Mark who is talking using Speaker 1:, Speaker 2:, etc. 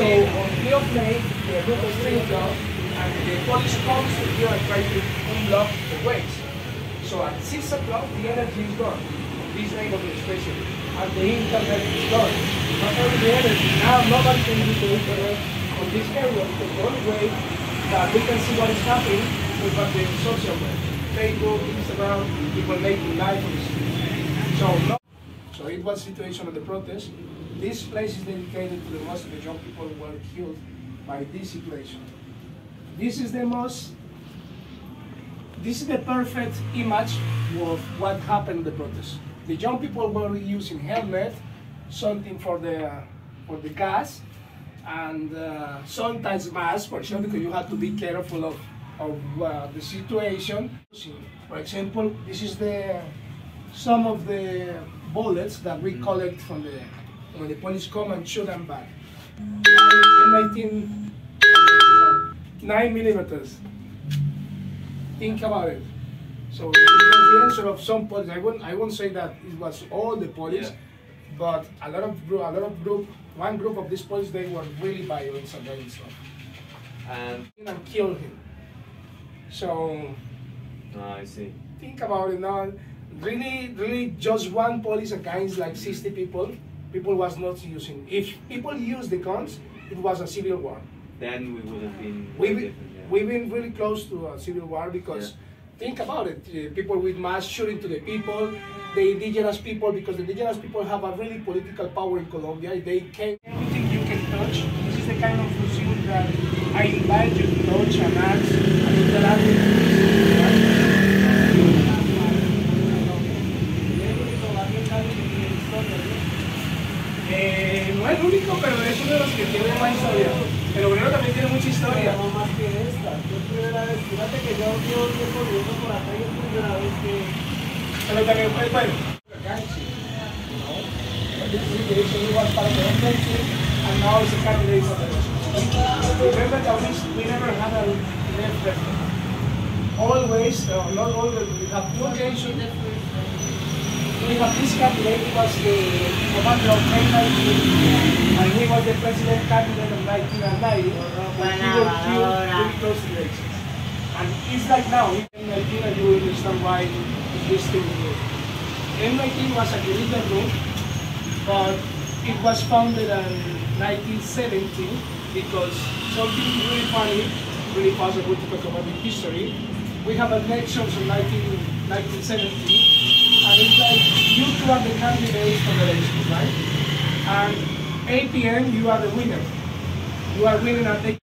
Speaker 1: So on 3 of May, the group was turned off and the police comes to here and try to unblock the ways. So at 6 o'clock, the energy is gone. This neighborhood especially. And the internet is gone. Not only the energy, now nobody can use the internet on this area the only way that we can see what is happening is by the social media. Facebook, Instagram, people making live on the street. So, no, so it was situation of the protest. This place is dedicated to the most of the young people who were killed by this situation. This is the most, this is the perfect image of what happened in the protest. The young people were using helmet, something for the for the gas, and uh, sometimes mask for sure because you have to be careful of of uh, the situation. For example, this is the some of the bullets that we collect from the when the police come and shoot them back. Nine, 19, nine millimeters. Think about it. So it was the answer of some police. I won't I won't say that it was all the police,
Speaker 2: Yeah.
Speaker 1: but a lot of group, a lot of group, one group of these police they were really violent and doing stuff
Speaker 2: And
Speaker 1: and killed him. So
Speaker 2: ah, I see.
Speaker 1: think about it now. Really, really, just one police against like 60 people. People was not using. If people use the guns, it was a civil war.
Speaker 2: Then we would have been
Speaker 1: We've,
Speaker 2: different. Yeah.
Speaker 1: we've been really close to a civil war because
Speaker 2: Yeah.
Speaker 1: think about it. uh, People with mass shooting to the people, the indigenous people, because the indigenous people have a really political power in Colombia. They can everything you can touch. This is the kind of museum that I invite you to touch and ask el único, pero es uno de los que tiene más historia. El obrero también tiene mucha historia.
Speaker 3: No más que esta. Es primera vez. Fíjate que yo llevo tiempo viviendo por acá y es primera vez que.
Speaker 1: Pero también fue left president. Always, uh, not always, we have two occasions. We have this candidate, he was the commander of 19, and he was the president candidate of 1990, when he was killed very close to the elections. And it's like now, in 19, and you understand why this thing is. M19 was a guerrilla group, but it was founded in 1970 because something really funny, really possible to talk about in history. We have elections in 19, 1917, and it's like you two are the candidates for the elections, right? And 8 p.m. you are the winner. You are winning and they